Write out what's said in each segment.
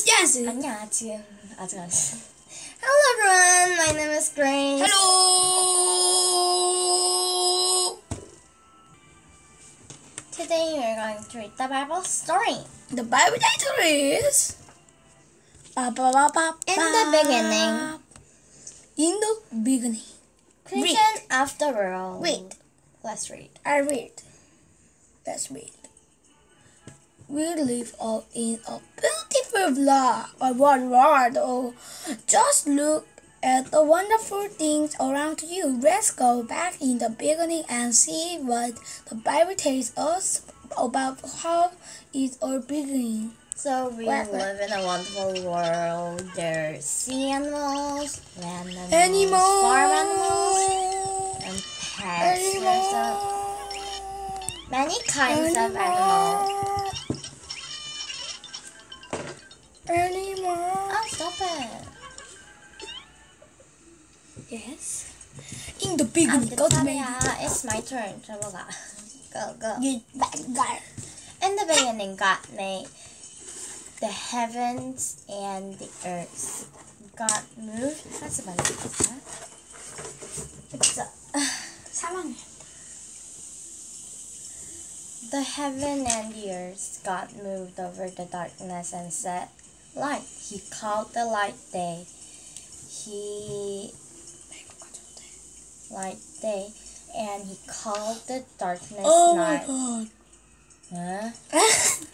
안녕하세요. 안녕하세요. 아직 안 했어. Hello everyone, my name is Grace. Hello. Today we're going to read the Bible story. The Bible title is ba, ba, ba, ba, In ba. the beginning. In the beginning. Creation of the world. Read. Let's read. I read. Let's read. We live all in a beautiful vlog by one word. Oh, just look at the wonderful things around you. Let's go back in the beginning and see what the Bible tells us about how it all began. So we Well, live in a wonderful world. There's sea animals, land animals, Animals. farm animals, and pets. There's a, many kinds of animals. pepper. Yes. In the beginning, God made it. It's my turn. Go, go. You bad girl. In the beginning, God made the heavens and the earth. God moved. That's about it. Huh? It's a, uh, the heaven and the earth. God moved over the darkness and set light. He called the light day. He light day, and he called the darkness Oh my. God. Huh?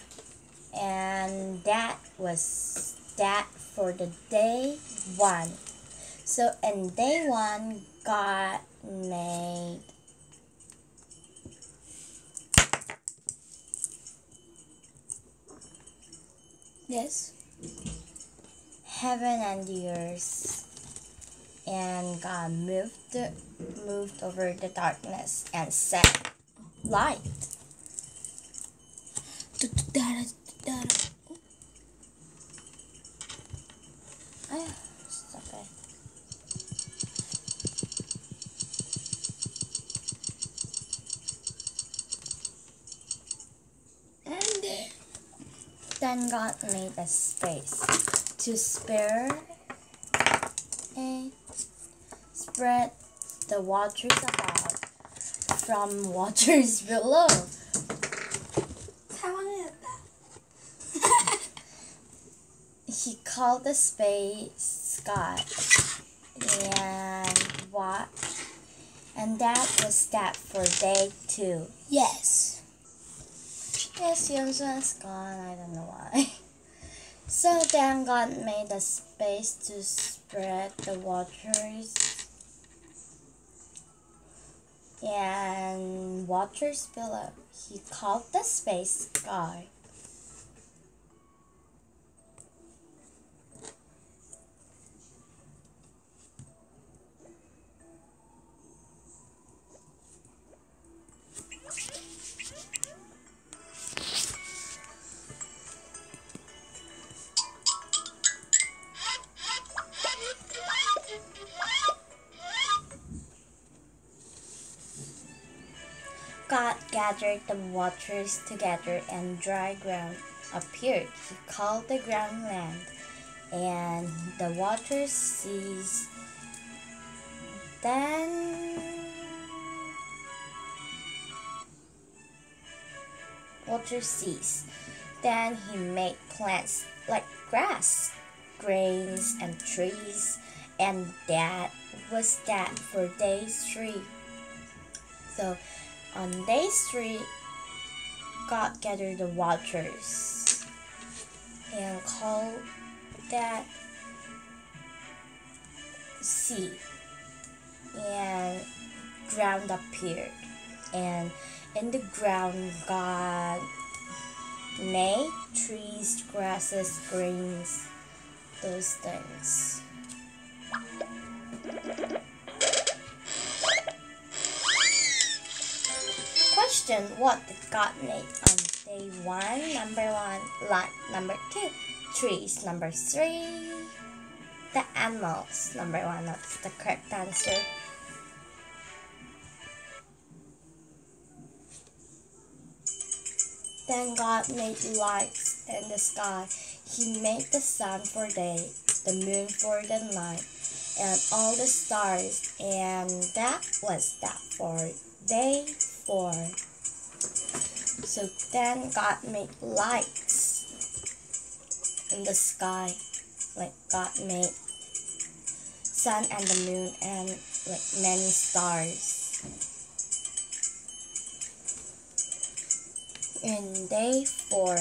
and that was that for the day one. So in day one, God made yes. Heaven and the earth, and God moved moved over the darkness and set light. Da-da-da-da-da. Ay, stop it. And then then God made a space to spare and spread the waters above from waters below. he called the space God and what and that was that for day two. Yes. Yes, Yunsun is gone. I don't know why. So then God made a space to spread the waters and waters below. He called the space sky. God gathered the waters together and dry ground appeared. He called the ground land, and the waters ceased. Then water ceased. Then he made plants like grass, grains, and trees, and that was that for day three. So on day three, God gathered the waters and called that sea, and ground appeared, and in the ground God made trees, grasses, grains, those things. Question What did God make on day one? Number one, land. Number two, trees. Number three, the animals. Number one, that's the correct answer. Then God made lights in the sky. He made the sun for day, the moon for the night, and all the stars. And that was that for day four. So then God made lights in the sky, like God made sun and the moon and like many stars. In day four,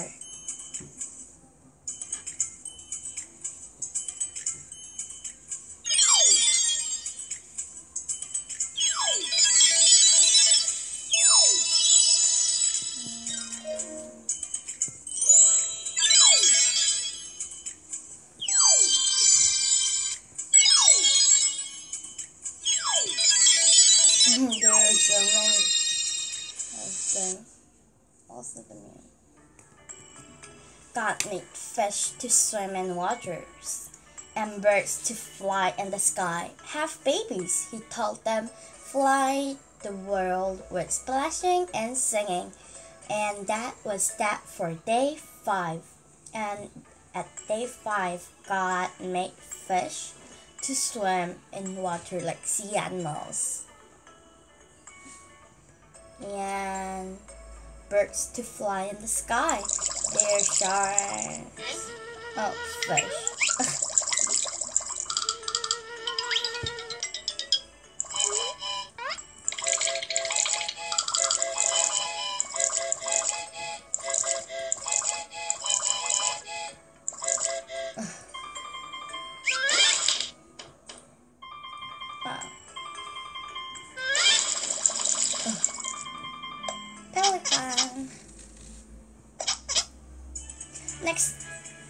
of them. Also the. God made fish to swim in waters and birds to fly in the sky. Have babies, he told them. Fly the world with splashing and singing. And that was that for day five. And at day five, God made fish to swim in water like sea animals. And birds to fly in the sky. They're sharks. Oh, fish.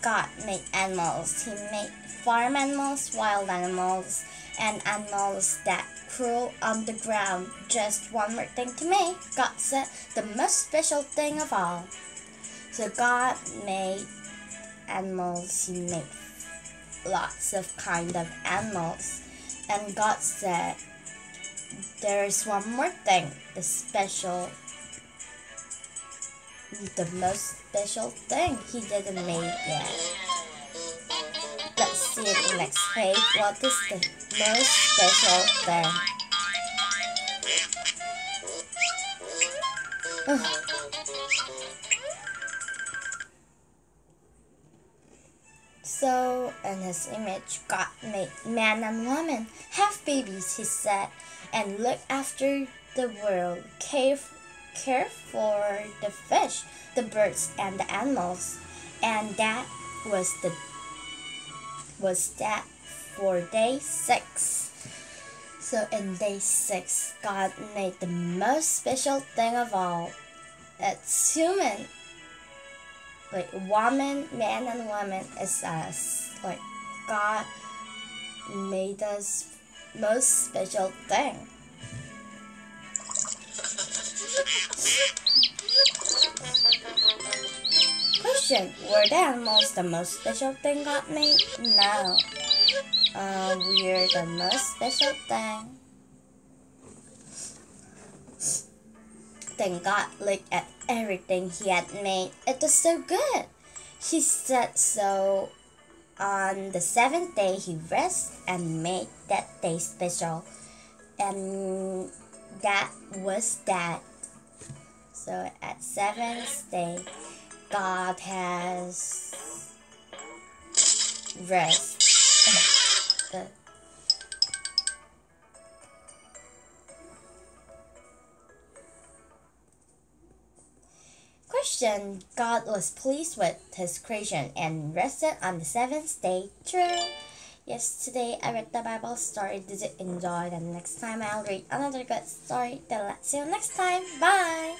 God made animals. He made farm animals, wild animals, and animals that crawl on the ground. Just one more thing to me. God said the most special thing of all. So God made animals. He made lots of kind of animals. And God said, there is one more thing, the special the most special thing he didn't make yet. Let's see the next page what is the most special thing. So, in his image, God made man and woman, have babies, he said, and look after the world, care care for the fish, the birds, and the animals. And that was the was that for day six. So in day six, God made the most special thing of all. It's human. Like woman, man, and woman is us. Like God made us most special thing. Question: Were the animals the most special thing God made? No. Uh, we're the most special thing. Then God looked at everything He had made. It was so good. He said so. On the seventh day, He rested and made that day special. And that was that. So at seventh day, God has rest. the, Question God was pleased with his creation and rested on the seventh day. True. Yes, today I read the Bible story. Did you enjoy? And next time I'll read another good story. Then let's see you next time. Bye.